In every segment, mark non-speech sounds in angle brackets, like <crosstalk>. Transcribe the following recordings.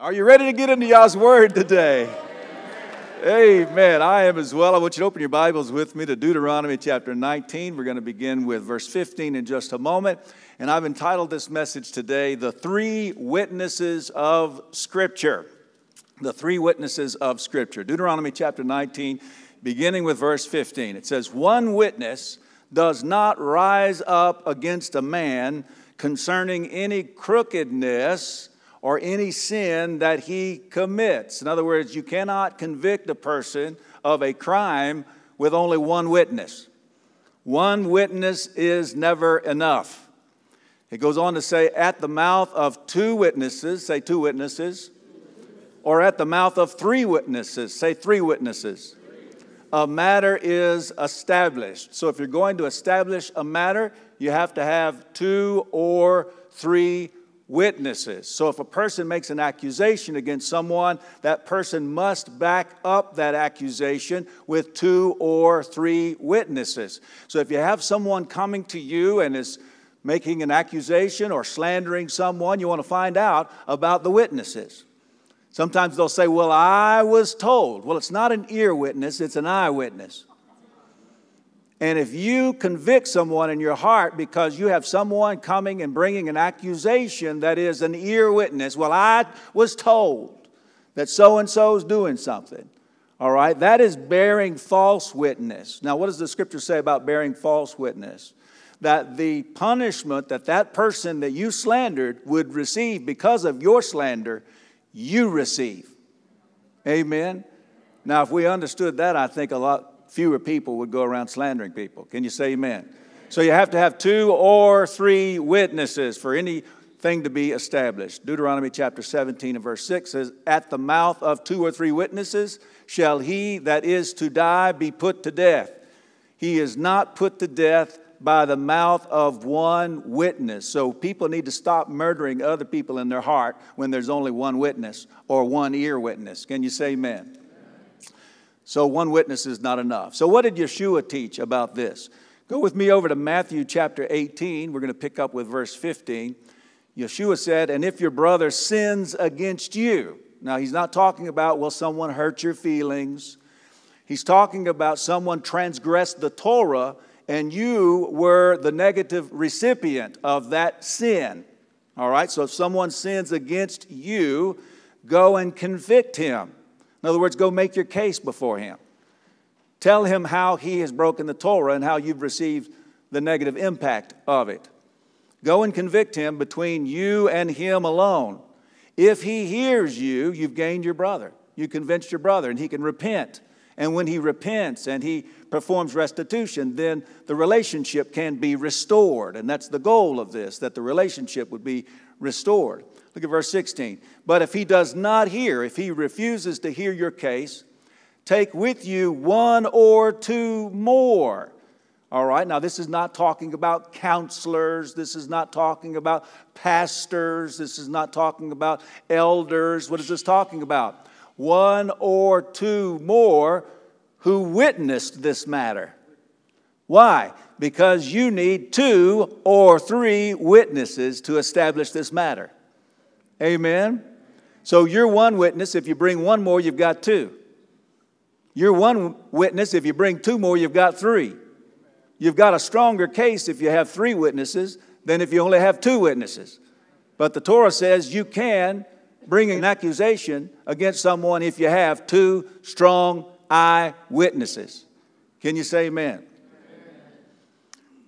Are you ready to get into Yah's Word today? Amen. I am as well. I want you to open your Bibles with me to Deuteronomy chapter 19. We're going to begin with verse 15 in just a moment. And I've entitled this message today, The Three Witnesses of Scripture. The Three Witnesses of Scripture. Deuteronomy chapter 19, beginning with verse 15. It says, One witness does not rise up against a man concerning any crookedness or any sin that he commits. In other words, you cannot convict a person of a crime with only one witness. One witness is never enough. It goes on to say, at the mouth of two witnesses, say two witnesses, or at the mouth of three witnesses, say three witnesses, a matter is established. So if you're going to establish a matter, you have to have two or three witnesses. So if a person makes an accusation against someone, that person must back up that accusation with two or three witnesses. So if you have someone coming to you and is making an accusation or slandering someone, you want to find out about the witnesses. Sometimes they'll say, Well, I was told. Well, it's not an ear witness, it's an eyewitness. And if you convict someone in your heart because you have someone coming and bringing an accusation that is an ear witness, well, I was told that so and so is doing something. All right, that is bearing false witness. Now, what does the scripture say about bearing false witness? That the punishment that that person that you slandered would receive because of your slander, you receive. Amen. Now, if we understood that, I think a lot fewer people would go around slandering people. Can you say amen? So you have to have two or three witnesses for anything to be established. Deuteronomy chapter 17 and verse 6 says, At the mouth of two or three witnesses shall he that is to die be put to death. He is not put to death by the mouth of one witness. So people need to stop murdering other people in their heart when there's only one witness or one ear witness. Can you say amen? So one witness is not enough. So, what did Yeshua teach about this? Go with me over to Matthew chapter 18. We're going to pick up with verse 15. Yeshua said, And if your brother sins against you, now he's not talking about, will someone hurt your feelings? He's talking about someone transgressed the Torah and you were the negative recipient of that sin. All right, so if someone sins against you, go and convict him. In other words, go make your case before him. Tell him how he has broken the Torah and how you've received the negative impact of it. Go and convict him between you and him alone. If he hears you, you've gained your brother. You convinced your brother, and he can repent. And when he repents and he performs restitution, then the relationship can be restored. And that's the goal of this, that the relationship would be restored. Look at verse 16. But if he does not hear, if he refuses to hear your case, take with you one or two more. All right, now this is not talking about counselors. This is not talking about pastors. This is not talking about elders. What is this talking about? One or two more who witnessed this matter. Why? Because you need two or three witnesses to establish this matter. Amen. So you're one witness. If you bring one more, you've got two. You're one witness. If you bring two more, you've got three. You've got a stronger case if you have three witnesses than if you only have two witnesses. But the Torah says you can bring an accusation against someone if you have two strong eyewitnesses. Can you say amen?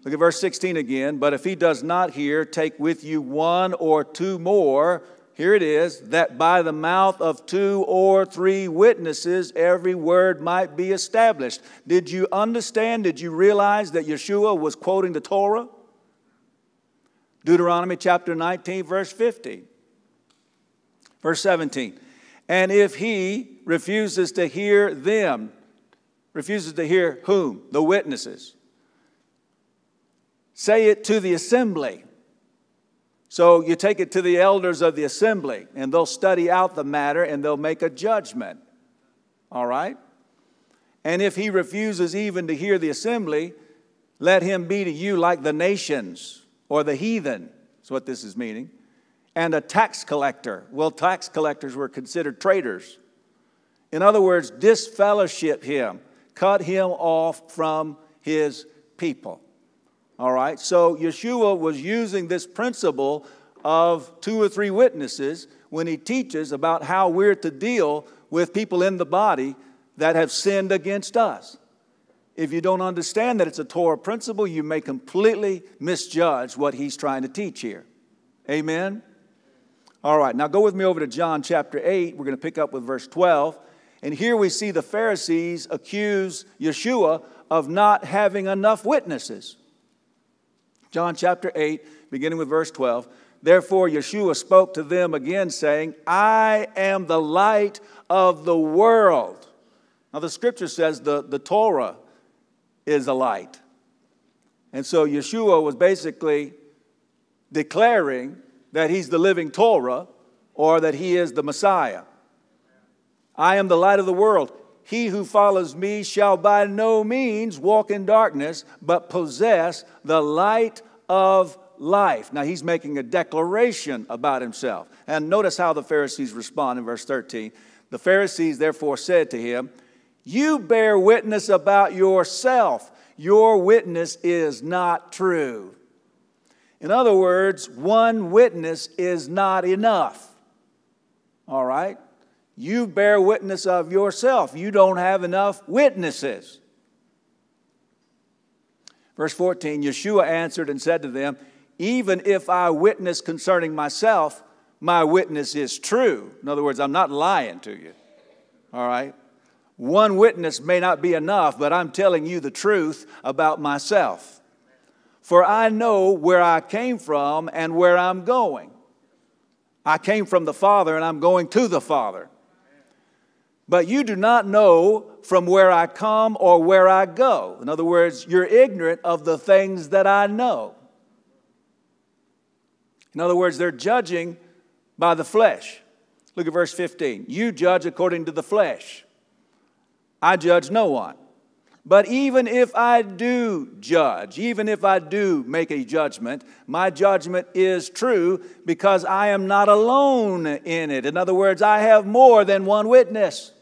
Look at verse 16 again. But if he does not hear, take with you one or two more here it is that by the mouth of two or three witnesses every word might be established. Did you understand? Did you realize that Yeshua was quoting the Torah? Deuteronomy chapter 19, verse 50. Verse 17. And if he refuses to hear them, refuses to hear whom? The witnesses. Say it to the assembly. So you take it to the elders of the assembly, and they'll study out the matter and they'll make a judgment. All right? And if he refuses even to hear the assembly, let him be to you like the nations or the heathen. That's what this is meaning. and a tax collector. Well, tax collectors were considered traitors. In other words, disfellowship him, cut him off from his people. All right, so Yeshua was using this principle of two or three witnesses when he teaches about how we're to deal with people in the body that have sinned against us. If you don't understand that it's a Torah principle, you may completely misjudge what he's trying to teach here. Amen? All right, now go with me over to John chapter 8. We're going to pick up with verse 12. And here we see the Pharisees accuse Yeshua of not having enough witnesses. John chapter 8, beginning with verse 12. Therefore, Yeshua spoke to them again, saying, I am the light of the world. Now, the scripture says the, the Torah is a light. And so Yeshua was basically declaring that he's the living Torah or that he is the Messiah. I am the light of the world. He who follows me shall by no means walk in darkness, but possess the light of life. Now he's making a declaration about himself. And notice how the Pharisees respond in verse 13. The Pharisees therefore said to him, You bear witness about yourself. Your witness is not true. In other words, one witness is not enough. All right? You bear witness of yourself. You don't have enough witnesses. Verse 14 Yeshua answered and said to them, Even if I witness concerning myself, my witness is true. In other words, I'm not lying to you. All right? One witness may not be enough, but I'm telling you the truth about myself for I know where I came from and where I'm going. I came from the Father and I'm going to the Father. But you do not know from where I come or where I go. In other words, you're ignorant of the things that I know. In other words, they're judging by the flesh. Look at verse 15. You judge according to the flesh. I judge no one. But even if I do judge, even if I do make a judgment, my judgment is true because I am not alone in it. In other words, I have more than one witness.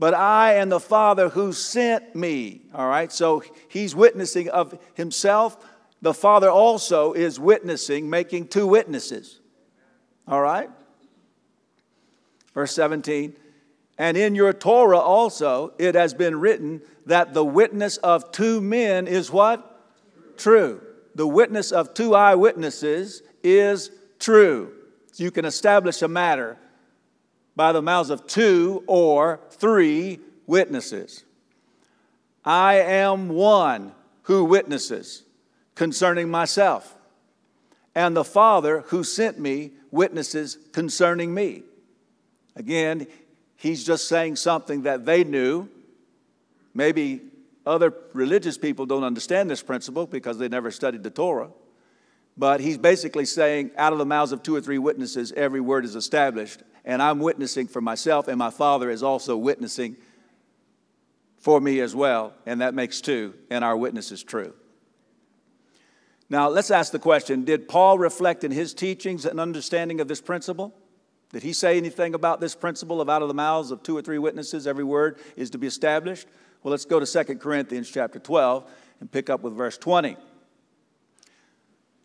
But I and the Father who sent me. All right, so he's witnessing of himself. The Father also is witnessing, making two witnesses. All right? Verse 17 and in your Torah also, it has been written that the witness of two men is what? True. The witness of two eyewitnesses is true. You can establish a matter by the mouths of two or three witnesses. I am one who witnesses concerning myself, and the Father who sent me witnesses concerning me. Again, He's just saying something that they knew. Maybe other religious people don't understand this principle because they never studied the Torah. But he's basically saying, out of the mouths of two or three witnesses, every word is established. And I'm witnessing for myself, and my Father is also witnessing for me as well. And that makes two, and our witness is true. Now, let's ask the question Did Paul reflect in his teachings an understanding of this principle? Did he say anything about this principle of out of the mouths of two or three witnesses, every word is to be established? Well, let's go to 2 Corinthians chapter 12 and pick up with verse 20.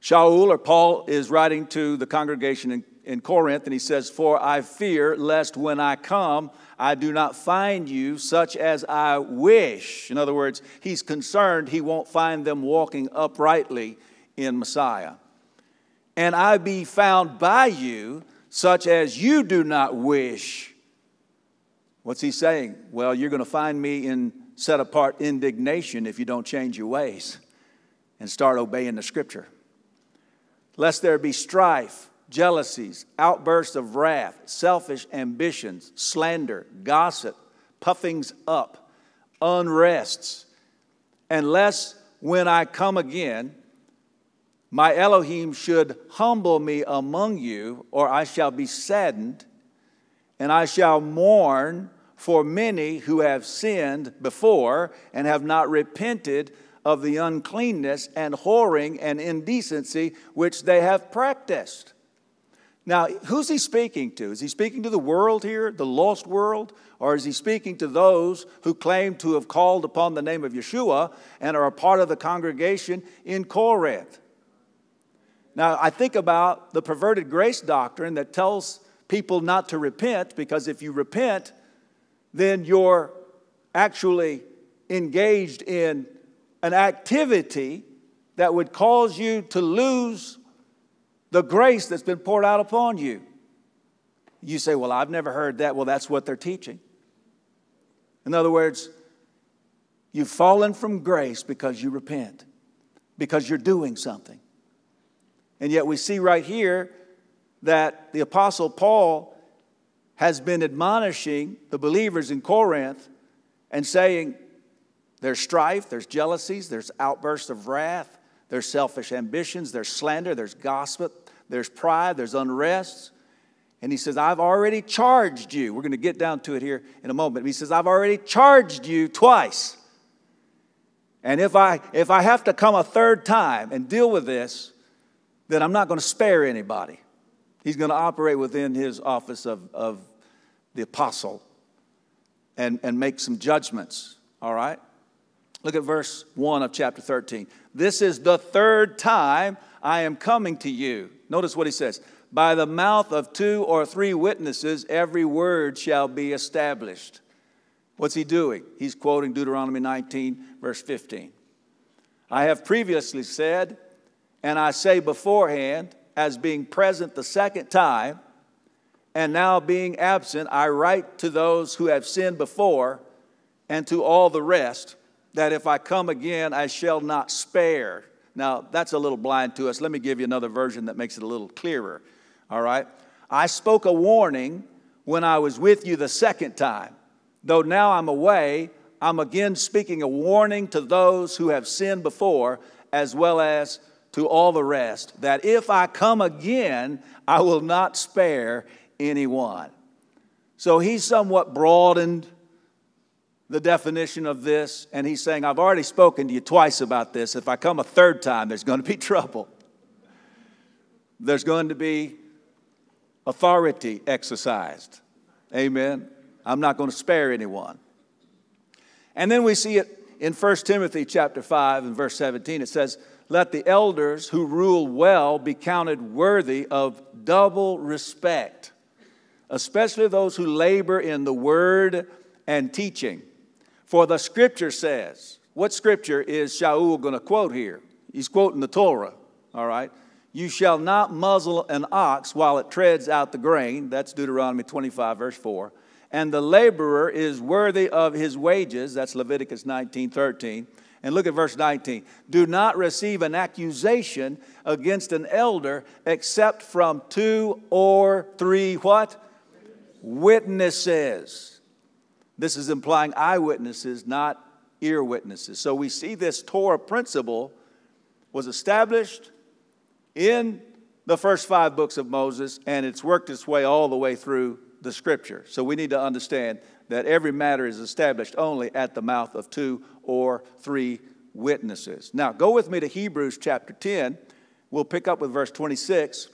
Shaul, or Paul, is writing to the congregation in, in Corinth, and he says, For I fear lest when I come, I do not find you such as I wish. In other words, he's concerned he won't find them walking uprightly in Messiah. And I be found by you such as you do not wish. What's he saying? Well, you're going to find me in set apart indignation if you don't change your ways and start obeying the scripture. Lest there be strife, jealousies, outbursts of wrath, selfish ambitions, slander, gossip, puffings up, unrests, unless when I come again, my Elohim should humble me among you, or I shall be saddened, and I shall mourn for many who have sinned before and have not repented of the uncleanness and whoring and indecency which they have practiced. Now, who's he speaking to? Is he speaking to the world here, the lost world? Or is he speaking to those who claim to have called upon the name of Yeshua and are a part of the congregation in Corinth? Now, I think about the perverted grace doctrine that tells people not to repent because if you repent, then you're actually engaged in an activity that would cause you to lose the grace that's been poured out upon you. You say, Well, I've never heard that. Well, that's what they're teaching. In other words, you've fallen from grace because you repent, because you're doing something. And yet we see right here that the Apostle Paul has been admonishing the believers in Corinth and saying, there's strife, there's jealousies, there's outbursts of wrath, there's selfish ambitions, there's slander, there's gossip, there's pride, there's unrest. And he says, I've already charged you. We're going to get down to it here in a moment. He says, I've already charged you twice. And if I, if I have to come a third time and deal with this, then I'm not going to spare anybody. He's going to operate within his office of, of the apostle and, and make some judgments, all right? Look at verse 1 of chapter 13. This is the third time I am coming to you. Notice what he says By the mouth of two or three witnesses, every word shall be established. What's he doing? He's quoting Deuteronomy 19, verse 15. I have previously said, and I say beforehand, as being present the second time, and now being absent, I write to those who have sinned before and to all the rest that if I come again, I shall not spare. Now, that's a little blind to us. Let me give you another version that makes it a little clearer. All right? I spoke a warning when I was with you the second time. Though now I'm away, I'm again speaking a warning to those who have sinned before, as well as to all the rest, that if I come again, I will not spare anyone. So he's somewhat broadened the definition of this, and he's saying, I've already spoken to you twice about this. If I come a third time, there's going to be <laughs> trouble. There's going to be authority exercised. Amen. I'm not going to spare anyone. And then we see it in 1 Timothy chapter 5 and verse 17. It says, Let the elders who rule well be counted worthy of double respect, especially those who labor in the word and teaching. For the scripture says, what scripture is Shaul going to quote here? He's quoting the Torah, all right? You shall not muzzle an ox while it treads out the grain. That's Deuteronomy 25, verse 4. And the laborer is worthy of his wages. That's Leviticus 19, 13. And look at verse 19. Do not receive an accusation against an elder except from two or three what? Witnesses. This is implying eyewitnesses, not ear witnesses. So we see this Torah principle was established in the first five books of Moses, and it's worked its way all the way through the scripture. So we need to understand that every matter is established only at the mouth of two or three witnesses. Now, go with me to Hebrews chapter 10. We'll pick up with verse 26.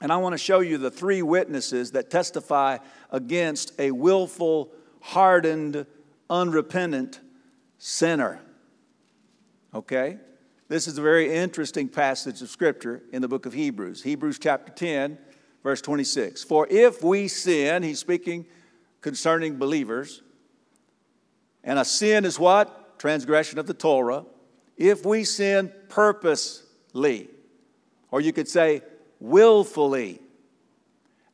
And I want to show you the three witnesses that testify against a willful hardened, unrepentant sinner. Okay? This is a very interesting passage of Scripture in the book of Hebrews. Hebrews chapter 10, verse 26. For if we sin, he's speaking concerning believers, and a sin is what? Transgression of the Torah. If we sin purposely, or you could say willfully,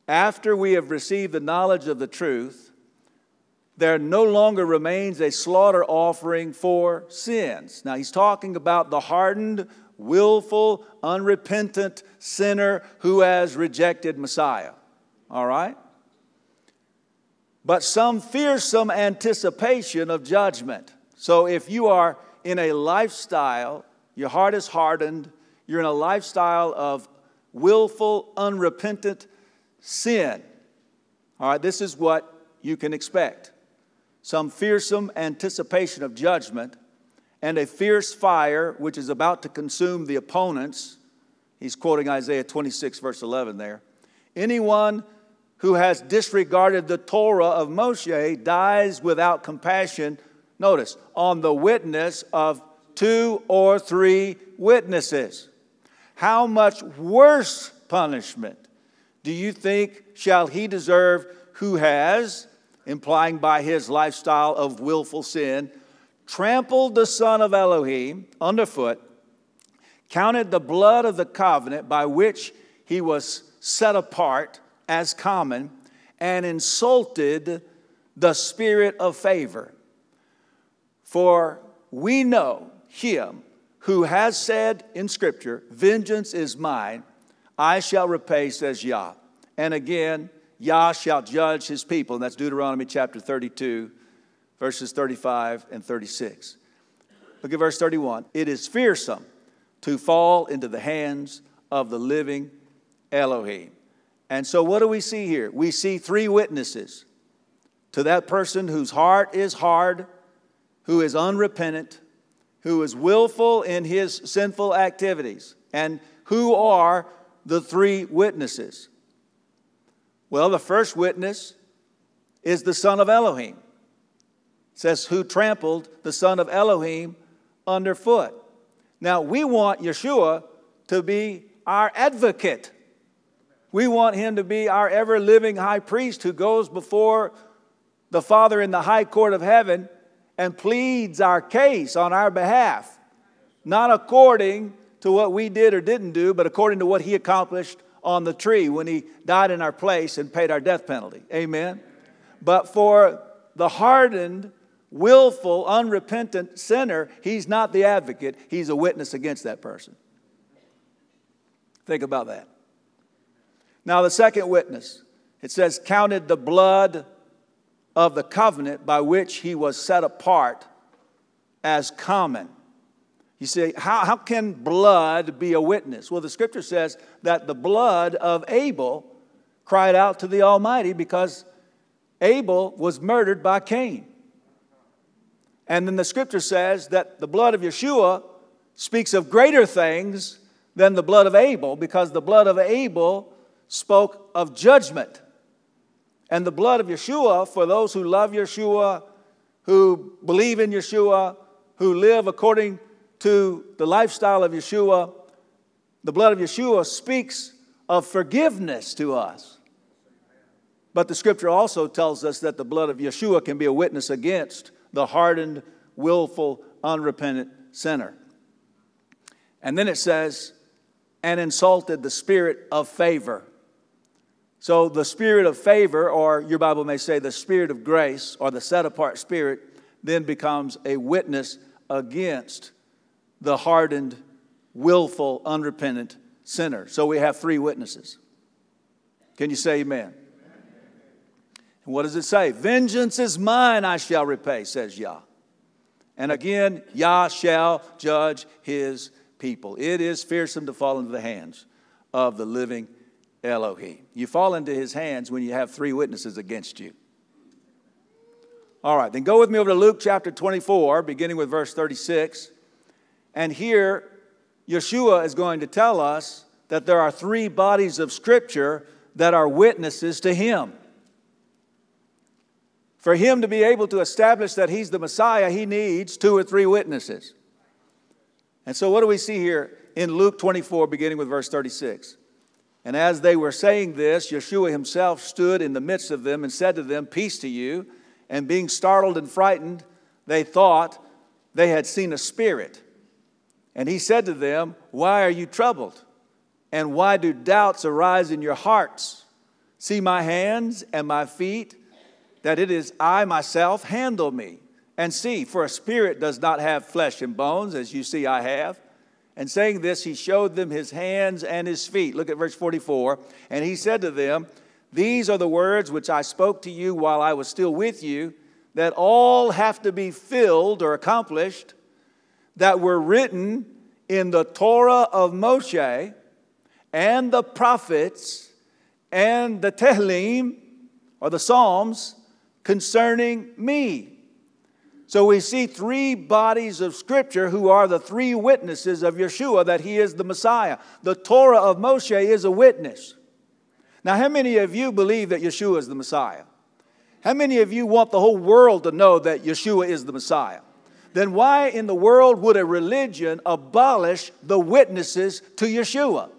after we have received the knowledge of the truth, there no longer remains a slaughter offering for sins. Now, he's talking about the hardened, willful, unrepentant sinner who has rejected Messiah. All right? But some fearsome anticipation of judgment. So, if you are in a lifestyle, your heart is hardened, you're in a lifestyle of willful, unrepentant sin. All right, this is what you can expect some fearsome anticipation of judgment, and a fierce fire which is about to consume the opponents. He's quoting Isaiah 26, verse 11 there. Anyone who has disregarded the Torah of Moshe dies without compassion, notice, on the witness of two or three witnesses. How much worse punishment do you think shall he deserve who has, implying by his lifestyle of willful sin, trampled the Son of Elohim underfoot, counted the blood of the covenant by which he was set apart as common, and insulted the spirit of favor? For we know him who has said in Scripture, Vengeance is mine, I shall repay, says Yah. And again, Yah shall judge his people. And that's Deuteronomy chapter 32, verses 35 and 36. Look at verse 31. It is fearsome to fall into the hands of the living Elohim. And so, what do we see here? We see three witnesses to that person whose heart is hard, who is unrepentant, who is willful in his sinful activities. And who are the three witnesses? Well, the first witness is the son of Elohim. It says, who trampled the son of Elohim underfoot. Now, we want Yeshua to be our advocate. We want him to be our ever living high priest who goes before the Father in the high court of heaven and pleads our case on our behalf, not according to what we did or didn't do, but according to what he accomplished on the tree when he died in our place and paid our death penalty. Amen. But for the hardened, willful, unrepentant sinner, he's not the advocate, he's a witness against that person. Think about that. Now, the second witness, it says, counted the blood of the covenant by which he was set apart as common. You say, how, how can blood be a witness? Well, the scripture says that the blood of Abel cried out to the Almighty because Abel was murdered by Cain. And then the scripture says that the blood of Yeshua speaks of greater things than the blood of Abel because the blood of Abel spoke of judgment. And the blood of Yeshua, for those who love Yeshua, who believe in Yeshua, who live according to the lifestyle of Yeshua, the blood of Yeshua speaks of forgiveness to us. But the scripture also tells us that the blood of Yeshua can be a witness against the hardened, willful, unrepentant sinner. And then it says, and insulted the spirit of favor. So the spirit of favor, or your Bible may say the spirit of grace, or the set apart spirit, then becomes a witness against the hardened, willful, unrepentant sinner. So we have three witnesses. Can you say amen? And what does it say? Vengeance is mine, I shall repay, says Yah. And again, Yah shall judge his people. It is fearsome to fall into the hands of the living Elohim. You fall into his hands when you have three witnesses against you. All right, then go with me over to Luke chapter 24, beginning with verse 36. And here, Yeshua is going to tell us that there are three bodies of Scripture that are witnesses to him. For him to be able to establish that he's the Messiah, he needs two or three witnesses. And so, what do we see here in Luke 24, beginning with verse 36? And as they were saying this, Yeshua himself stood in the midst of them and said to them, Peace to you. And being startled and frightened, they thought they had seen a spirit. And he said to them, Why are you troubled? And why do doubts arise in your hearts? See my hands and my feet, that it is I myself, handle me. And see, for a spirit does not have flesh and bones, as you see I have. And saying this, he showed them his hands and his feet. Look at verse 44. And he said to them, These are the words which I spoke to you while I was still with you, that all have to be filled or accomplished that were written in the Torah of Moshe and the prophets and the Tehillim or the Psalms concerning me. So we see three bodies of scripture who are the three witnesses of Yeshua that he is the Messiah. The Torah of Moshe is a witness. Now, how many of you believe that Yeshua is the Messiah? How many of you want the whole world to know that Yeshua is the Messiah? Then why in the world would a religion abolish the witnesses to Yeshua?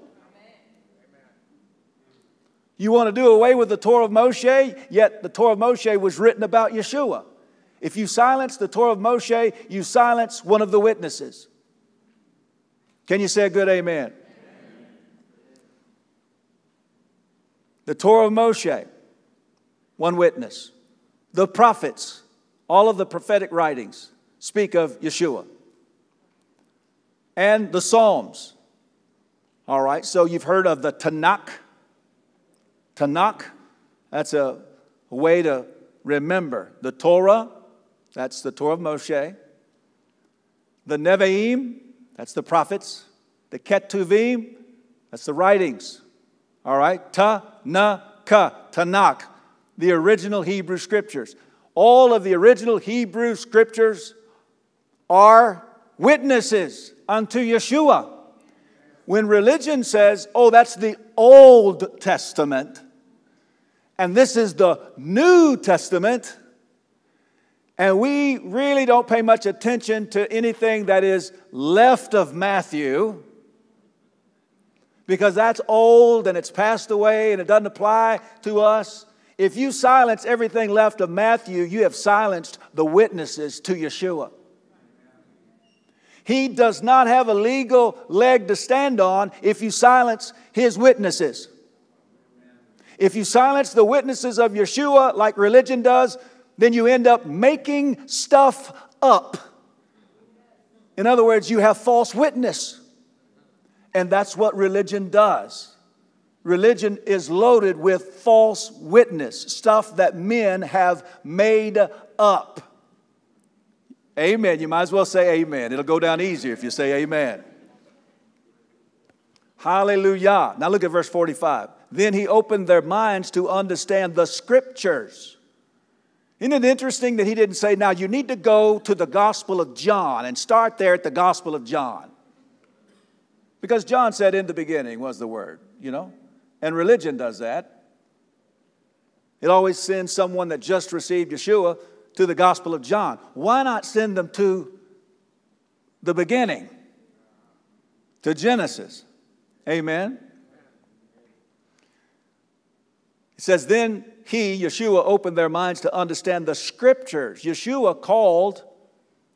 You want to do away with the Torah of Moshe, yet the Torah of Moshe was written about Yeshua. If you silence the Torah of Moshe, you silence one of the witnesses. Can you say a good amen? amen? The Torah of Moshe, one witness. The prophets, all of the prophetic writings speak of Yeshua. And the Psalms. All right, so you've heard of the Tanakh. Tanakh, that's a, way to remember. The Torah, that's the Torah of Moshe. The Nevi'im, that's the prophets. The Ketuvim, that's the writings. All right? Ta, na, ka, Tanakh, the original Hebrew scriptures. All of the original Hebrew scriptures are witnesses unto Yeshua. When religion says, oh, that's the Old Testament, and this is the New Testament, and we really don't pay much attention to anything that is left of Matthew because that's old and it's passed away and it doesn't apply to us. If you silence everything left of Matthew, you have silenced the witnesses to Yeshua. He does not have a legal leg to stand on if you silence his witnesses. If you silence the witnesses of Yeshua like religion does, then you end up making stuff up. In other words, you have false witness. And that's what religion does. Religion is loaded with false witness, stuff that men have made up. Amen. You might as well say amen. It'll go down easier if you say amen. Hallelujah. Now look at verse 45. Then he opened their minds to understand the scriptures. Isn't it interesting that he didn't say, now you need to go to the Gospel of John and start there at the Gospel of John? Because John said, in the beginning was the Word, you know? And religion does that. It always sends someone that just received Yeshua to the Gospel of John. Why not send them to the beginning, to Genesis? Amen. It says, Then he, Yeshua, opened their minds to understand the scriptures. Yeshua called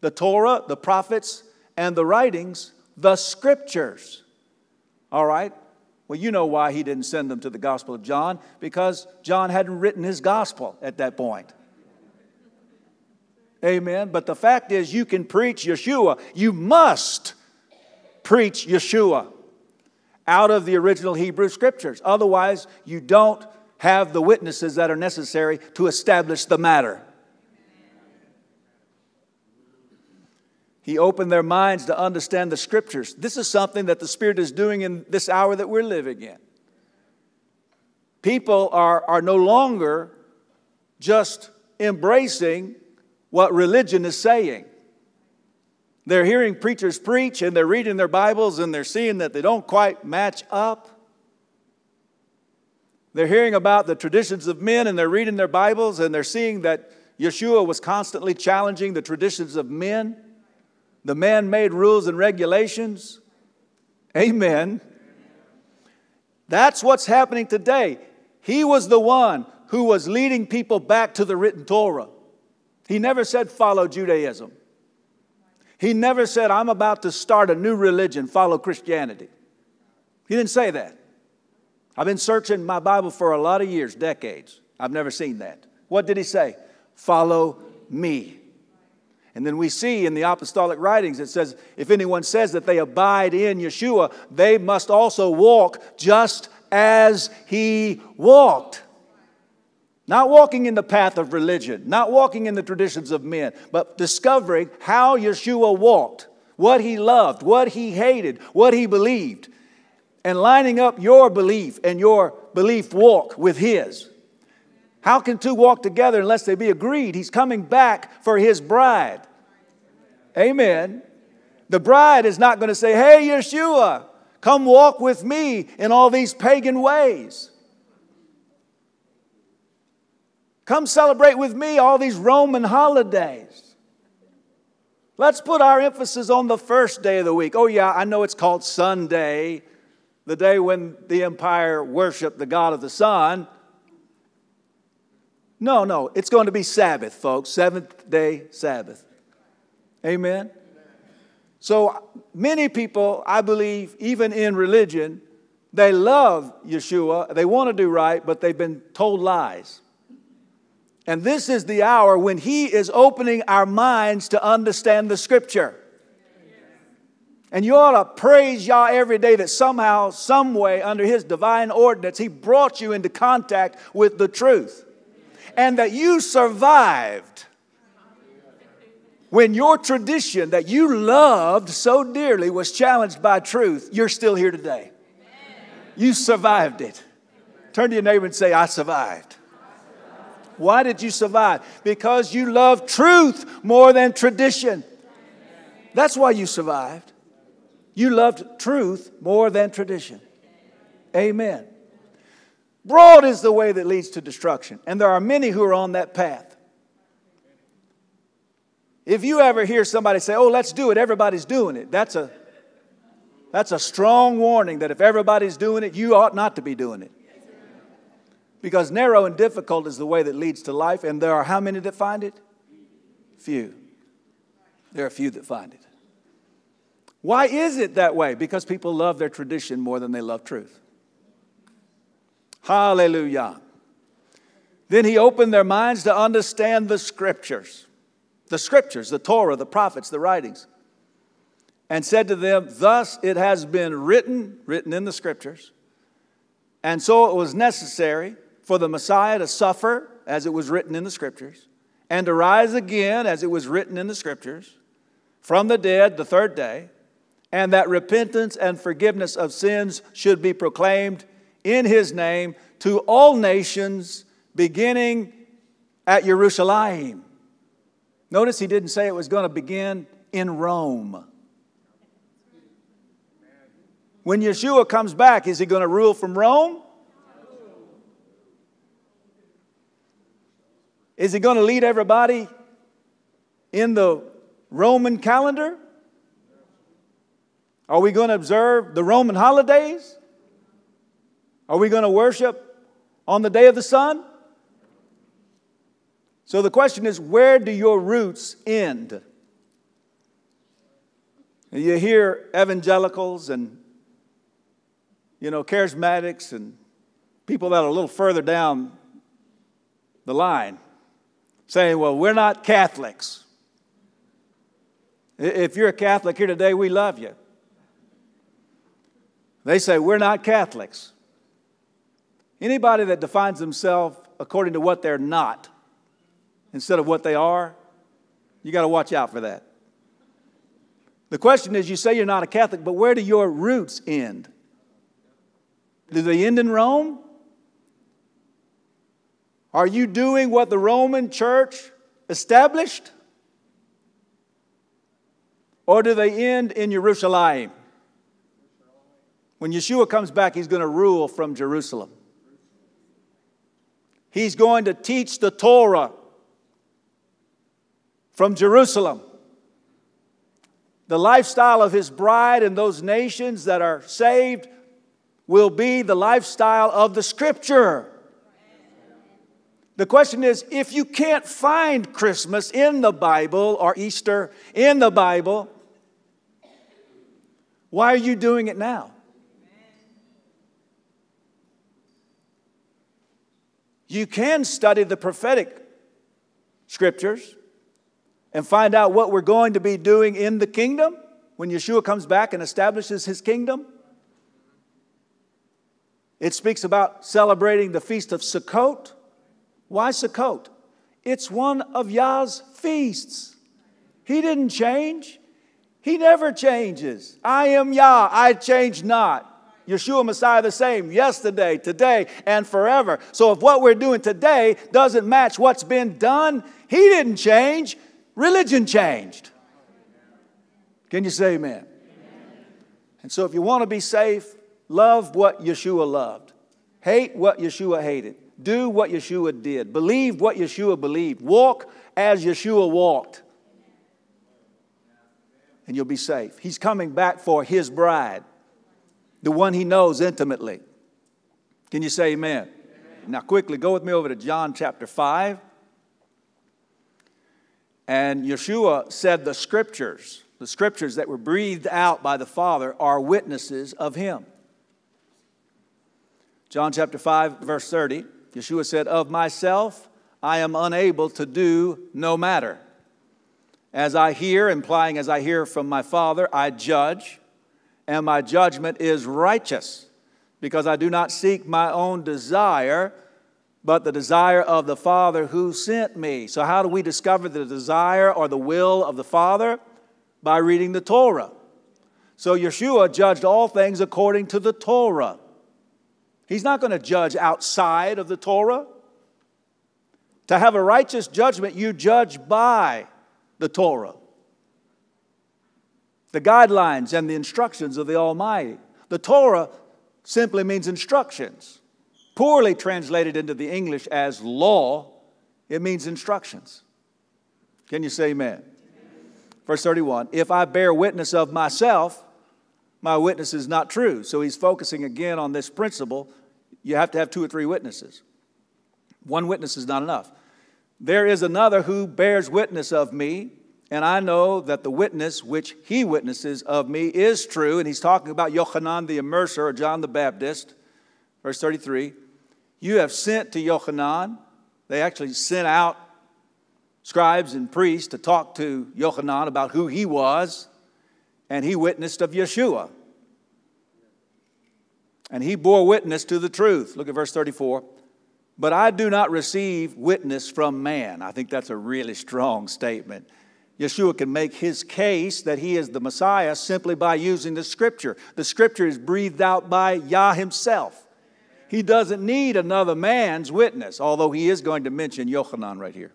the Torah, the prophets, and the writings the scriptures. All right? Well, you know why he didn't send them to the Gospel of John, because John hadn't written his gospel at that point. Amen. But the fact is, you can preach Yeshua. You must preach Yeshua out of the original Hebrew scriptures. Otherwise, you don't have the witnesses that are necessary to establish the matter. He opened their minds to understand the scriptures. This is something that the Spirit is doing in this hour that we're living in. People are, are no longer just embracing what religion is saying. They're hearing preachers preach and they're reading their Bibles and they're seeing that they don't quite match up. They're hearing about the traditions of men and they're reading their Bibles and they're seeing that Yeshua was constantly challenging the traditions of men, the man made rules and regulations. Amen. That's what's happening today. He was the one who was leading people back to the written Torah. He never said, follow Judaism. He never said, I'm about to start a new religion, follow Christianity. He didn't say that. I've been searching my Bible for a lot of years, decades. I've never seen that. What did he say? Follow me. And then we see in the apostolic writings, it says, if anyone says that they abide in Yeshua, they must also walk just as he walked. Not walking in the path of religion, not walking in the traditions of men, but discovering how Yeshua walked, what he loved, what he hated, what he believed and lining up your belief and your belief walk with His. How can two walk together unless they be agreed? He's coming back for His bride. Amen. The bride is not going to say, Hey, Yeshua, come walk with me in all these pagan ways. Come celebrate with me all these Roman holidays. Let's put our emphasis on the first day of the week. Oh, yeah, I know it's called Sunday, the day when the empire worshiped the God of the sun. No, no, it's going to be Sabbath, folks, seventh day Sabbath. Amen. So many people, I believe, even in religion, they love Yeshua, they want to do right, but they've been told lies. And this is the hour when He is opening our minds to understand the Scripture. And you ought to praise Yah every day that somehow, some way, under His divine ordinance, He brought you into contact with the truth. And that you survived when your tradition that you loved so dearly was challenged by truth. You're still here today. You survived it. Turn to your neighbor and say, I survived. Why did you survive? Because you love truth more than tradition. That's why you survived. You loved truth more than tradition. Amen. Broad is the way that leads to destruction, and there are many who are on that path. If you ever hear somebody say, Oh, let's do it, everybody's doing it, that's a, that's a strong warning that if everybody's doing it, you ought not to be doing it. Because narrow and difficult is the way that leads to life, and there are how many that find it? Few. There are few that find it. Why is it that way? Because people love their tradition more than they love truth. Hallelujah. Then he opened their minds to understand the scriptures, the scriptures, the Torah, the prophets, the writings, and said to them, Thus it has been written, written in the scriptures, and so it was necessary for the Messiah to suffer, as it was written in the scriptures, and to rise again, as it was written in the scriptures, from the dead the third day, and that repentance and forgiveness of sins should be proclaimed in his name to all nations, beginning at Jerusalem. Notice he didn't say it was going to begin in Rome. When Yeshua comes back, is he going to rule from Rome? Is he going to lead everybody in the Roman calendar? Are we going to observe the Roman holidays? Are we going to worship on the day of the sun? So the question is where do your roots end? You hear evangelicals and you know charismatics and people that are a little further down the line saying, well, we're not Catholics. If you're a Catholic here today, we love you. They say, we're not Catholics. Anybody that defines themselves according to what they're not instead of what they are, you got to watch out for that. The question is you say you're not a Catholic, but where do your roots end? Do they end in Rome? Are you doing what the Roman church established? Or do they end in Jerusalem? When Yeshua comes back, he's going to rule from Jerusalem. He's going to teach the Torah from Jerusalem. The lifestyle of his bride and those nations that are saved will be the lifestyle of the scripture. The question is if you can't find Christmas in the Bible or Easter in the Bible, why are you doing it now? You can study the prophetic scriptures and find out what we're going to be doing in the kingdom when Yeshua comes back and establishes his kingdom. It speaks about celebrating the feast of Sukkot why Sukkot? It's one of Yah's feasts. He didn't change. He never changes. I am Yah, I change not. Yeshua Messiah the same yesterday, today, and forever. So if what we're doing today doesn't match what's been done, He didn't change. Religion changed. Can you say amen? amen? And so if you want to be safe, love what Yeshua loved, hate what Yeshua hated. Do what Yeshua did. Believe what Yeshua believed. Walk as Yeshua walked. And you'll be safe. He's coming back for his bride, the one he knows intimately. Can you say amen? amen? Now, quickly, go with me over to John chapter 5. And Yeshua said the scriptures, the scriptures that were breathed out by the Father, are witnesses of him. John chapter 5, verse 30, Yeshua said, Of myself I am unable to do no matter. As I hear, implying as I hear from my Father, I judge, and my judgment is righteous, because I do not seek my own desire, but the desire of the Father who sent me. So, how do we discover the desire or the will of the Father? By reading the Torah. So, Yeshua judged all things according to the Torah. He's not going to judge outside of the Torah. To have a righteous judgment, you judge by the Torah, the guidelines and the instructions of the Almighty. The Torah simply means instructions. Poorly translated into the English as law, it means instructions. Can you say amen? Verse 31 If I bear witness of myself, my witness is not true. So he's focusing again on this principle you have to have two or three witnesses. One witness is not enough. There is another who bears witness of me, and I know that the witness which he witnesses of me is true. And he's talking about Yochanan the Immerser or John the Baptist. Verse 33 You have sent to Yochanan. They actually sent out scribes and priests to talk to Yochanan about who he was, and he witnessed of Yeshua and he bore witness to the truth. Look at verse 34. But I do not receive witness from man. I think that's a really strong statement. Yeshua can make his case that he is the Messiah simply by using the scripture. The scripture is breathed out by Yah himself. He doesn't need another man's witness, although he is going to mention Yochanan right here.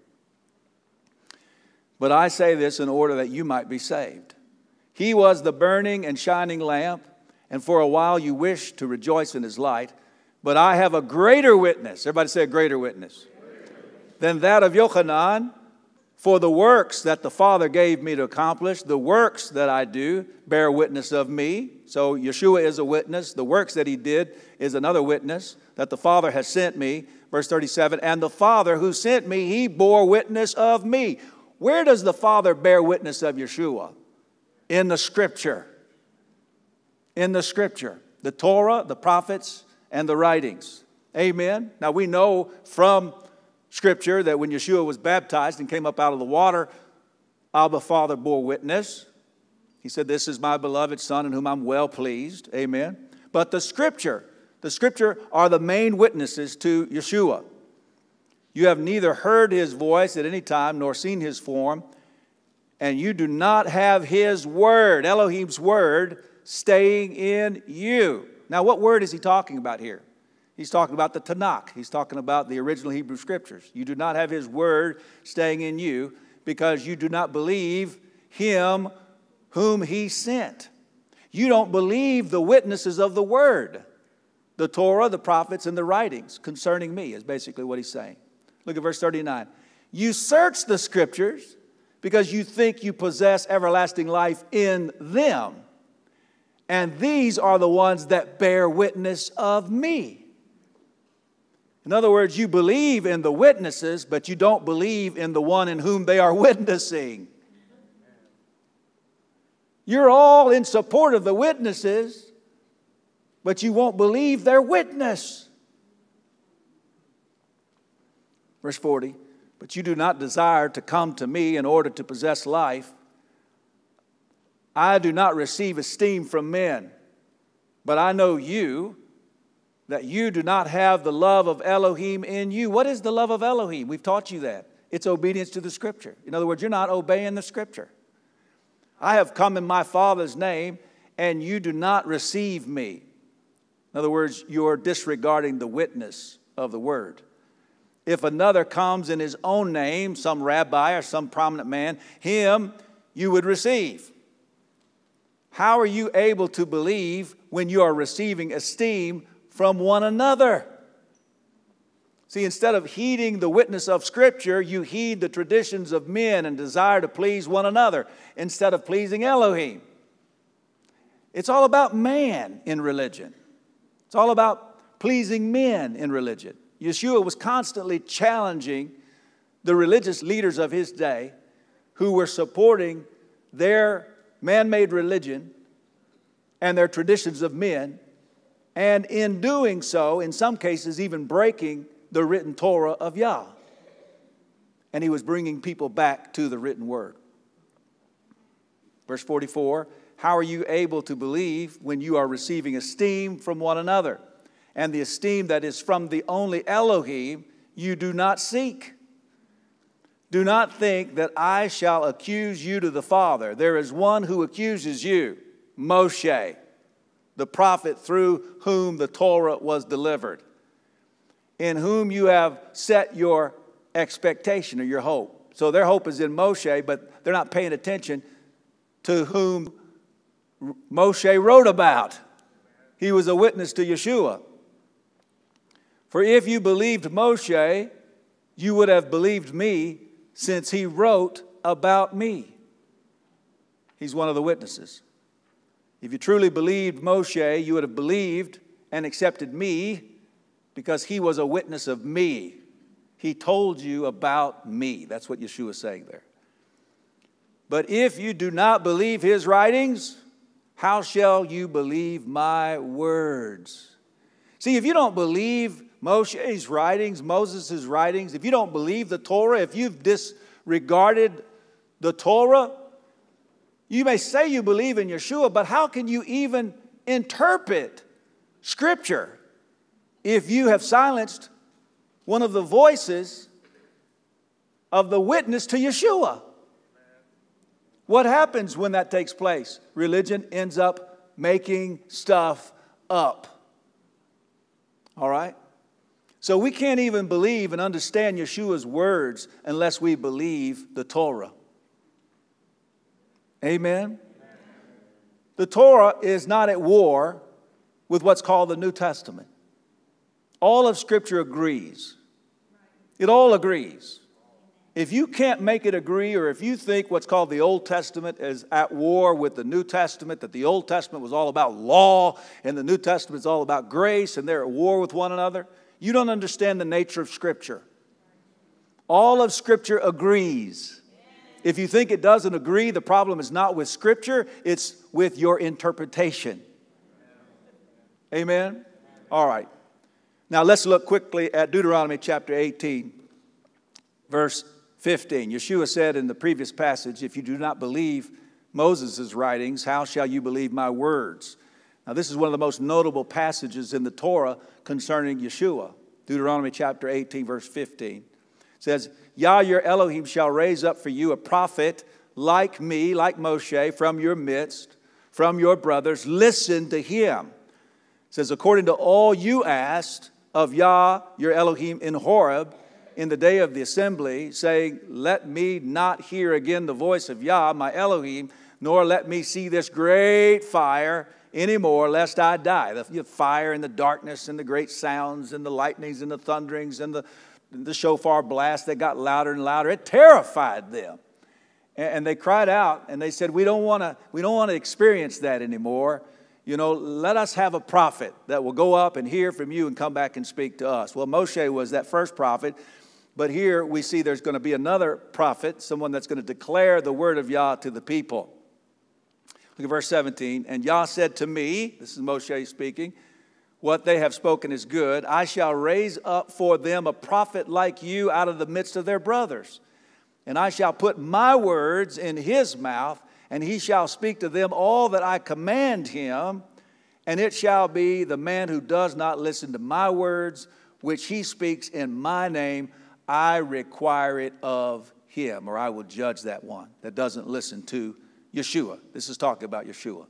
But I say this in order that you might be saved. He was the burning and shining lamp and for a while you wish to rejoice in his light. But I have a greater witness. Everybody say a greater witness. Than that of Yochanan. For the works that the Father gave me to accomplish, the works that I do, bear witness of me. So Yeshua is a witness. The works that he did is another witness that the Father has sent me. Verse 37 And the Father who sent me, he bore witness of me. Where does the Father bear witness of Yeshua? In the scripture in the scripture the Torah, the prophets, and the writings. Amen. Now we know from scripture that when Yeshua was baptized and came up out of the water, Abba Father bore witness. He said, This is my beloved Son in whom I'm well pleased. Amen. But the scripture, the scripture are the main witnesses to Yeshua. You have neither heard his voice at any time nor seen his form, and you do not have his word, Elohim's word, staying in you. Now, what word is he talking about here? He's talking about the Tanakh. He's talking about the original Hebrew scriptures. You do not have his word staying in you because you do not believe him whom he sent. You don't believe the witnesses of the word, the Torah, the prophets, and the writings concerning me, is basically what he's saying. Look at verse 39. You search the scriptures because you think you possess everlasting life in them and these are the ones that bear witness of me. In other words, you believe in the witnesses, but you don't believe in the one in whom they are <laughs> witnessing. You're all in support of the witnesses, but you won't believe their witness. Verse 40 But you do not desire to come to me in order to possess life. I do not receive esteem from men, but I know you, that you do not have the love of Elohim in you. What is the love of Elohim? We've taught you that. It's obedience to the scripture. In other words, you're not obeying the scripture. I have come in my Father's name, and you do not receive me. In other words, you're disregarding the witness of the word. If another comes in his own name, some rabbi or some prominent man, him you would receive. How are you able to believe when you are receiving esteem from one another? See, instead of heeding the witness of Scripture, you heed the traditions of men and desire to please one another instead of pleasing Elohim. It's all about man in religion, it's all about pleasing men in religion. Yeshua was constantly challenging the religious leaders of his day who were supporting their man made religion and their traditions of men, and in doing so, in some cases, even breaking the written Torah of Yah. And he was bringing people back to the written word. Verse 44 How are you able to believe when you are receiving esteem from one another? And the esteem that is from the only Elohim you do not seek. Do not think that I shall accuse you to the Father. There is one who accuses you, Moshe, the prophet through whom the Torah was delivered, in whom you have set your expectation or your hope. So their hope is in Moshe, but they're not paying attention to whom Moshe wrote about. He was a witness to Yeshua. For if you believed Moshe, you would have believed me since he wrote about me. He's one of the witnesses. If you truly believed Moshe, you would have believed and accepted me because he was a witness of me. He told you about me. That's what Yeshua is saying there. But if you do not believe his writings, how shall you believe my words? See, if you don't believe Moshe's writings, Moses' writings, if you don't believe the Torah, if you've disregarded the Torah, you may say you believe in Yeshua, but how can you even interpret Scripture if you have silenced one of the voices of the witness to Yeshua? What happens when that takes place? Religion ends up making stuff up. All right? So we can't even believe and understand Yeshua's words unless we believe the Torah. Amen? The Torah is not at war with what's called the New Testament. All of Scripture agrees. It all agrees. If you can't make it agree, or if you think what's called the Old Testament is at war with the New Testament, that the Old Testament was all about law and the New Testament is all about grace and they're at war with one another, you don't understand the nature of Scripture. All of Scripture agrees. If you think it doesn't agree, the problem is not with Scripture, it's with your interpretation. Amen? All right. Now let's look quickly at Deuteronomy chapter 18, verse 15. Yeshua said in the previous passage, If you do not believe Moses' writings, how shall you believe my words? Now, this is one of the most notable passages in the Torah concerning Yeshua. Deuteronomy chapter 18, verse 15 says, Yah your Elohim shall raise up for you a prophet like me, like Moshe, from your midst, from your brothers. Listen to him. It says, according to all you asked of Yah your Elohim in Horeb in the day of the assembly, saying, Let me not hear again the voice of Yah, my Elohim, nor let me see this great fire anymore, lest I die. The fire and the darkness and the great sounds and the lightnings and the thunderings and the, the shofar blast that got louder and louder, it terrified them. And they cried out and they said, We don't want to we don't want to experience that anymore. You know, let us have a prophet that will go up and hear from you and come back and speak to us. Well, Moshe was that first prophet, but here we see there's going to be another prophet, someone that's going to declare the word of Yah to the people. Look at verse 17. And Yah said to me, this is Moshe speaking, what they have spoken is good. I shall raise up for them a prophet like you out of the midst of their brothers. And I shall put my words in his mouth, and he shall speak to them all that I command him. And it shall be the man who does not listen to my words, which he speaks in my name, I require it of him, or I will judge that one that doesn't listen to Yeshua. This is talking about Yeshua.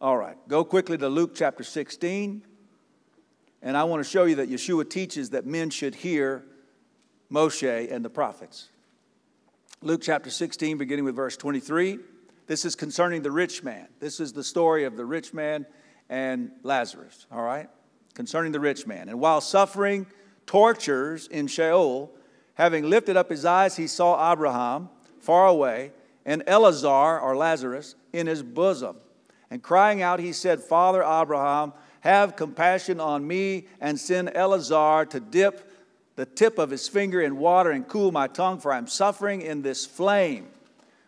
All right, go quickly to Luke chapter 16. And I want to show you that Yeshua teaches that men should hear Moshe and the prophets. Luke chapter 16, beginning with verse 23. This is concerning the rich man. This is the story of the rich man and Lazarus, all right? Concerning the rich man. And while suffering tortures in Sheol, having lifted up his eyes, he saw Abraham far away and Eleazar, or Lazarus, in his bosom. And crying out, he said, Father Abraham, have compassion on me and send Eleazar to dip the tip of his finger in water and cool my tongue, for I am suffering in this flame.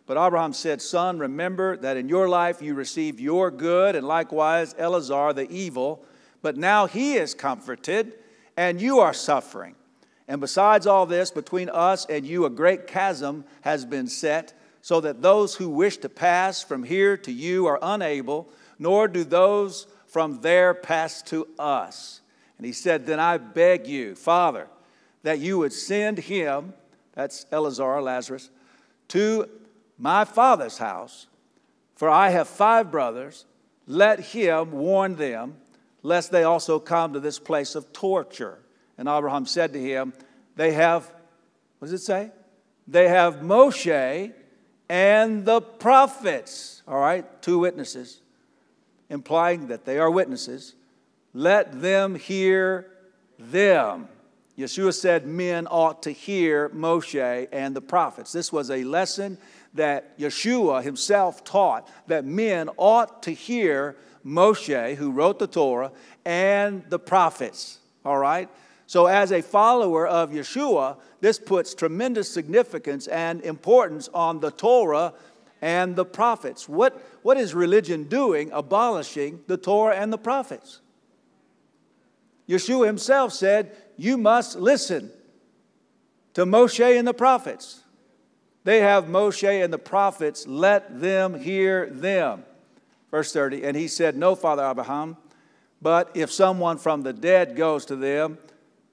But Abraham said, Son, remember that in your life you received your good, and likewise Eleazar the evil. But now he is comforted, and you are suffering. And besides all this, between us and you a great chasm has been set, so that those who wish to pass from here to you are unable, nor do those from there pass to us. And he said, Then I beg you, Father, that you would send him, that's Eleazar, Lazarus, to my father's house, for I have five brothers. Let him warn them, lest they also come to this place of torture. And Abraham said to him, They have, what does it say? They have Moshe and the prophets. All right, two witnesses, implying that they are witnesses. Let them hear them. Yeshua said men ought to hear Moshe and the prophets. This was a lesson that Yeshua himself taught that men ought to hear Moshe, who wrote the Torah, and the prophets. All right? So, as a follower of Yeshua, this puts tremendous significance and importance on the Torah and the prophets. What, what is religion doing abolishing the Torah and the prophets? Yeshua himself said, You must listen to Moshe and the prophets. They have Moshe and the prophets, let them hear them. Verse 30, and he said, No, Father Abraham, but if someone from the dead goes to them,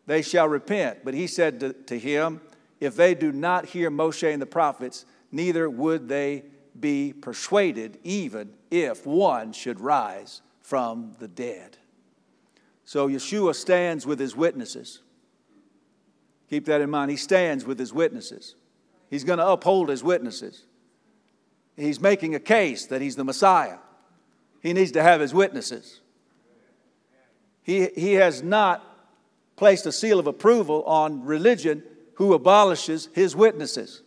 they shall repent. But he said to, to him, If they do not hear Moshe and the prophets, neither would they be persuaded, even if one should rise from the dead. So Yeshua stands with his witnesses. Keep that in mind. He stands with his witnesses. He's going to uphold his witnesses. He's making a case that he's the Messiah. He needs to have his witnesses. He, he has not placed a seal of approval on religion who abolishes his witnesses.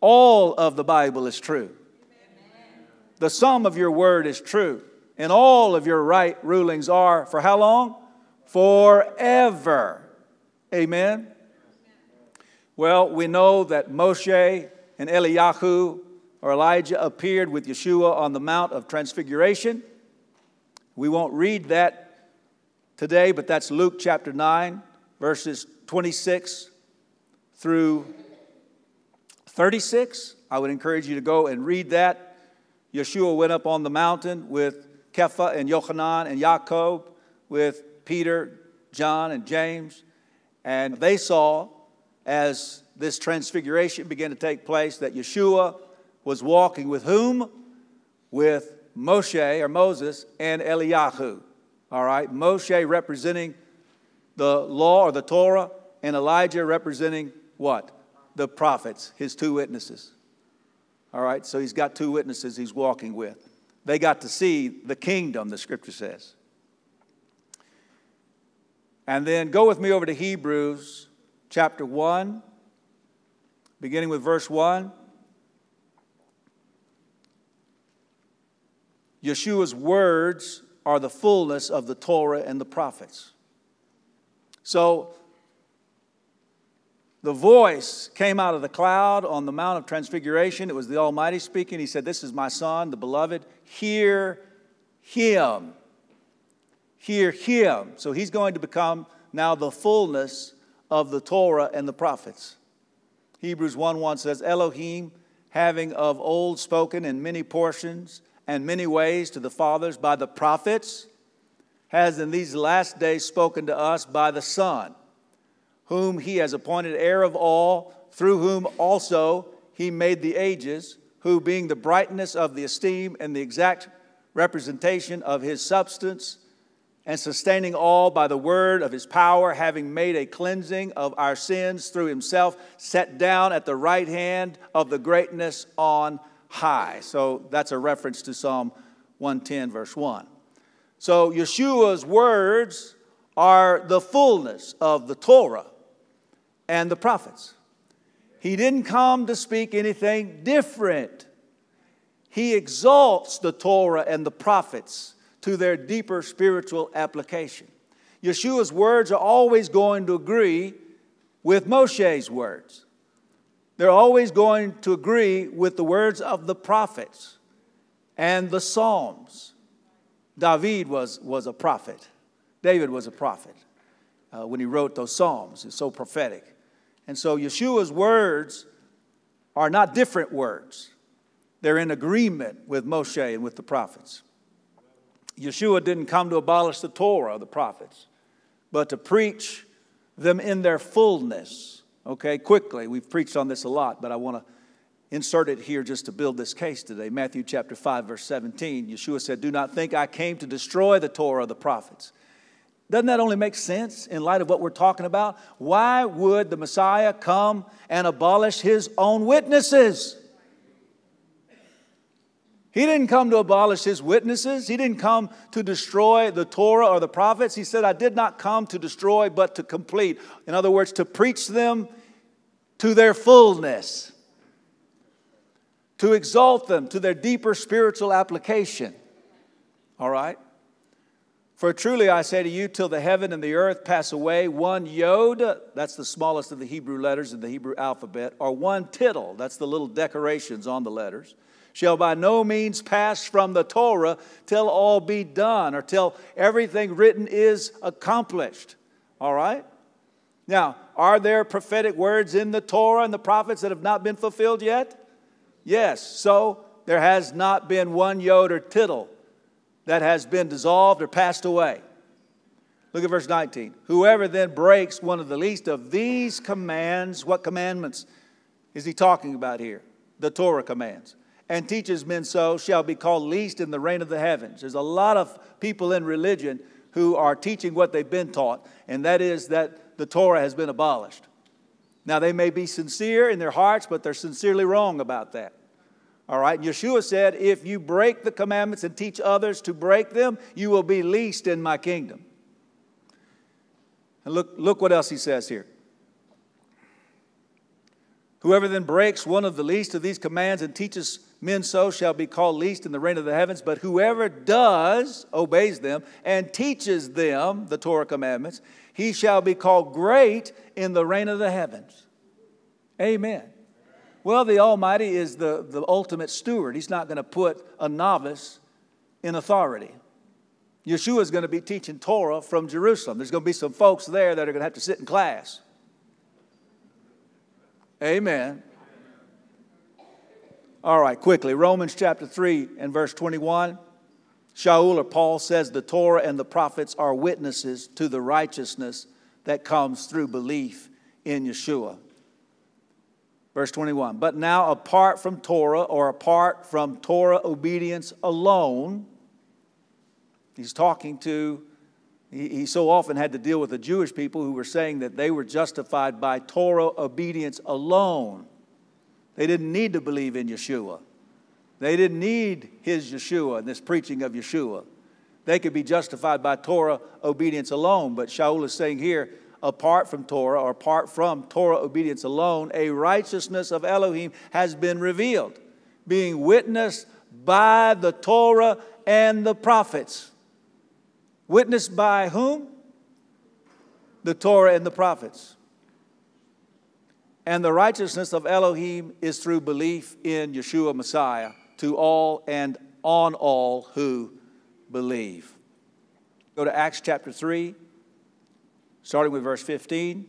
All of the Bible is true. The sum of your word is true. And all of your right rulings are for how long? Forever. Amen. Well, we know that Moshe and Eliyahu or Elijah appeared with Yeshua on the Mount of Transfiguration. We won't read that today, but that's Luke chapter 9, verses 26 through 36. I would encourage you to go and read that. Yeshua went up on the mountain with Kepha and Yochanan and Jacob, with Peter, John, and James, and they saw as this transfiguration began to take place that Yeshua was walking with whom? With Moshe or Moses and Eliyahu. All right, Moshe representing the law or the Torah, and Elijah representing what? The prophets, his two witnesses. All right, so he's got two witnesses he's walking with. They got to see the kingdom, the scripture says. And then go with me over to Hebrews chapter 1, beginning with verse 1. Yeshua's words are the fullness of the Torah and the prophets. So, the voice came out of the cloud on the Mount of Transfiguration. It was the Almighty speaking. He said, This is my Son, the beloved. Hear him. Hear him. So he's going to become now the fullness of the Torah and the prophets. Hebrews 1 1 says, Elohim, having of old spoken in many portions and many ways to the fathers by the prophets, has in these last days spoken to us by the Son, whom he has appointed heir of all, through whom also he made the ages, who being the brightness of the esteem and the exact representation of his substance, and sustaining all by the word of his power, having made a cleansing of our sins through himself, set down at the right hand of the greatness on high. So that's a reference to Psalm 110, verse 1. So Yeshua's words are the fullness of the Torah and the prophets. He didn't come to speak anything different. He exalts the Torah and the prophets to their deeper spiritual application. Yeshua's words are always going to agree with Moshe's words. They're always going to agree with the words of the prophets and the Psalms. David was, was a prophet. David was a prophet uh, when he wrote those Psalms. It's so prophetic. And so Yeshua's words are not different words, they're in agreement with Moshe and with the prophets. Yeshua didn't come to abolish the Torah, of the prophets, but to preach them in their fullness. Okay, quickly, we've preached on this a lot, but I want to insert it here just to build this case today. Matthew chapter 5, verse 17. Yeshua said, Do not think I came to destroy the Torah of the prophets. Doesn't that only make sense in light of what we're talking about? Why would the Messiah come and abolish his own witnesses? He didn't come to abolish his witnesses. He didn't come to destroy the Torah or the prophets. He said, I did not come to destroy, but to complete. In other words, to preach them to their fullness, to exalt them to their deeper spiritual application. All right? For truly I say to you, till the heaven and the earth pass away, one yod, that's the smallest of the Hebrew letters in the Hebrew alphabet, or one tittle, that's the little decorations on the letters, shall by no means pass from the Torah till all be done, or till everything written is accomplished. All right? Now, are there prophetic words in the Torah and the prophets that have not been fulfilled yet? Yes. So there has not been one yod or tittle that has been dissolved or passed away. Look at verse 19. Whoever then breaks one of the least of these commands, what commandments is he talking about here? The Torah commands. And teaches men so shall be called least in the reign of the heavens. There's a lot of people in religion who are teaching what they've been taught, and that is that the Torah has been abolished. Now, they may be sincere in their hearts, but they're sincerely wrong about that. All right, Yeshua said, if you break the commandments and teach others to break them, you will be least in my kingdom. And look, look what else he says here. Whoever then breaks one of the least of these commands and teaches men so shall be called least in the reign of the heavens. But whoever does, obeys them, and teaches them the Torah commandments, he shall be called great in the reign of the heavens. Amen. Well, the Almighty is the, the ultimate steward. He's not going to put a novice in authority. Yeshua is going to be teaching Torah from Jerusalem. There's going to be some folks there that are going to have to sit in class. Amen. All right, quickly. Romans chapter 3 and verse 21. Shaul or Paul says the Torah and the prophets are witnesses to the righteousness that comes through belief in Yeshua. Verse 21 But now, apart from Torah or apart from Torah obedience alone, he's talking to, he, he so often had to deal with the Jewish people who were saying that they were justified by Torah obedience alone. They didn't need to believe in Yeshua. They didn't need his Yeshua and this preaching of Yeshua. They could be justified by Torah obedience alone. But Shaul is saying here, apart from Torah or apart from Torah obedience alone, a righteousness of Elohim has been revealed, being witnessed by the Torah and the prophets. Witnessed by whom? The Torah and the prophets. And the righteousness of Elohim is through belief in Yeshua Messiah to all and on all who believe. Go to Acts chapter 3 starting with verse 15.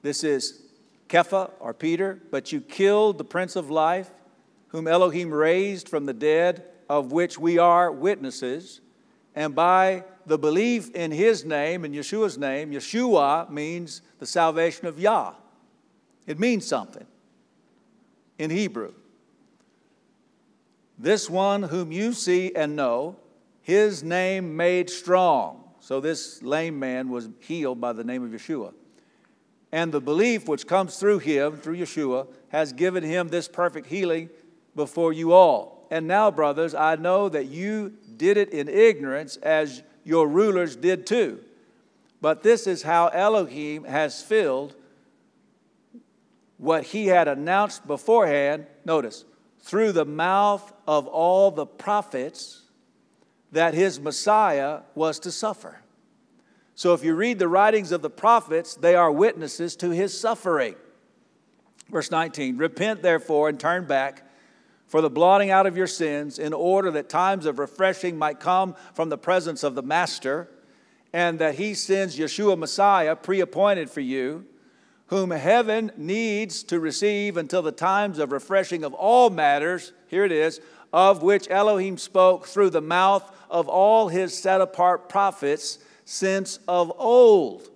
This is Kepha or Peter, but you killed the Prince of Life, whom Elohim raised from the dead, of which we are witnesses. And by the belief in his name, in Yeshua's name, Yeshua means the salvation of Yah. It means something in Hebrew. This one whom you see and know, his name made strong so this lame man was healed by the name of Yeshua. And the belief which comes through him, through Yeshua, has given him this perfect healing before you all. And now, brothers, I know that you did it in ignorance, as your rulers did too. But this is how Elohim has filled what he had announced beforehand. Notice, through the mouth of all the prophets that his Messiah was to suffer. So if you read the writings of the prophets, they are witnesses to his suffering. Verse 19 Repent therefore and turn back for the blotting out of your sins, in order that times of refreshing might come from the presence of the Master, and that he sends Yeshua Messiah, pre appointed for you, whom heaven needs to receive until the times of refreshing of all matters, here it is, of which Elohim spoke through the mouth of all his set apart prophets since of old.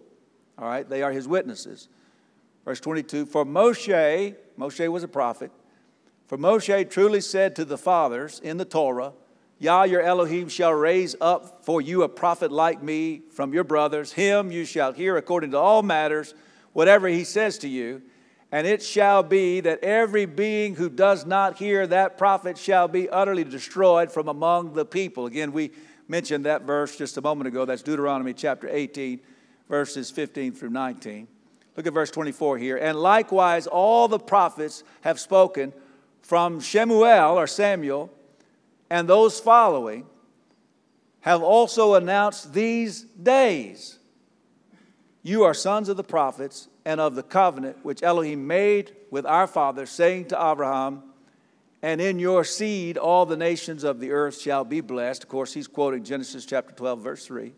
All right, they are his witnesses. Verse 22 For Moshe, Moshe was a prophet, for Moshe truly said to the fathers in the Torah, Yah your Elohim shall raise up for you a prophet like me from your brothers. Him you shall hear according to all matters, whatever he says to you. And it shall be that every being who does not hear that prophet shall be utterly destroyed from among the people. Again, we mentioned that verse just a moment ago. That's Deuteronomy chapter 18, verses 15 through 19. Look at verse 24 here. And likewise, all the prophets have spoken from Shemuel or Samuel and those following have also announced these days. You are sons of the prophets and of the covenant which Elohim made with our fathers, saying to Abraham, and in your seed all the nations of the earth shall be blessed. Of course, he's quoting Genesis chapter 12, verse 3.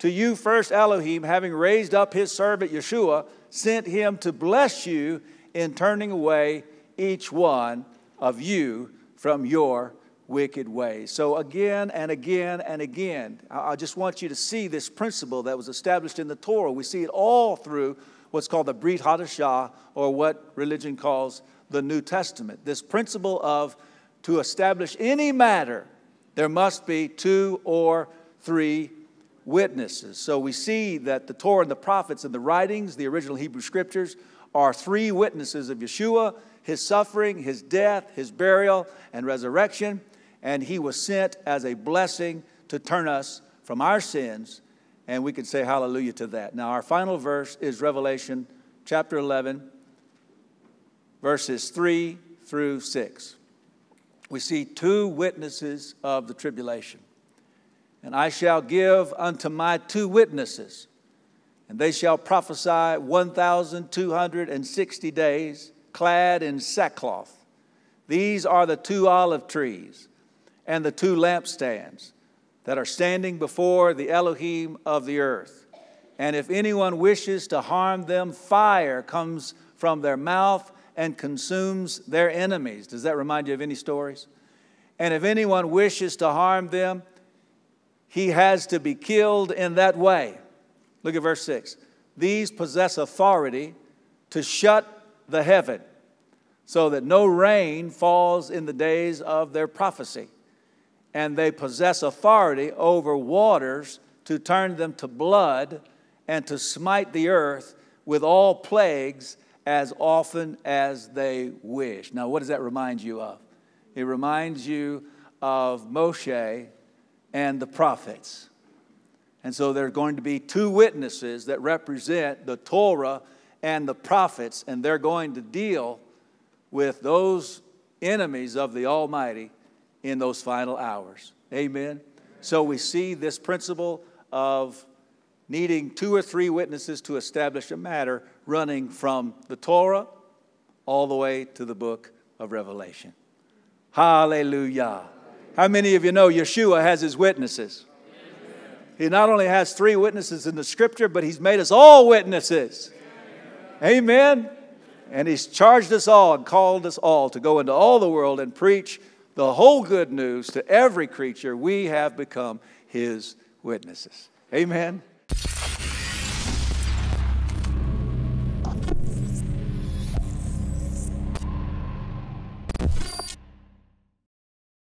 To you, first Elohim, having raised up his servant Yeshua, sent him to bless you in turning away each one of you from your wicked ways. So, again and again and again, I just want you to see this principle that was established in the Torah. We see it all through what's called the Brit Hadashah, or what religion calls the New Testament. This principle of to establish any matter, there must be two or three witnesses. So we see that the Torah and the prophets and the writings, the original Hebrew scriptures, are three witnesses of Yeshua, his suffering, his death, his burial, and resurrection. And he was sent as a blessing to turn us from our sins and we can say hallelujah to that. Now, our final verse is Revelation chapter 11, verses 3 through 6. We see two witnesses of the tribulation. And I shall give unto my two witnesses, and they shall prophesy 1,260 days, clad in sackcloth. These are the two olive trees and the two lampstands that are standing before the Elohim of the earth. And if anyone wishes to harm them, fire comes from their mouth and consumes their enemies. Does that remind you of any stories? And if anyone wishes to harm them, he has to be killed in that way. Look at verse 6. These possess authority to shut the heaven so that no rain falls in the days of their prophecy and they possess authority over waters to turn them to blood and to smite the earth with all plagues as often as they wish. Now, what does that remind you of? It reminds you of Moshe and the prophets. And so there are going to be two witnesses that represent the Torah and the prophets, and they're going to deal with those enemies of the Almighty in those final hours. Amen. So we see this principle of needing two or three witnesses to establish a matter running from the Torah all the way to the book of Revelation. Hallelujah. How many of you know Yeshua has his witnesses? He not only has three witnesses in the scripture, but he's made us all witnesses. Amen. And he's charged us all and called us all to go into all the world and preach the whole good news to every creature, we have become his witnesses. Amen.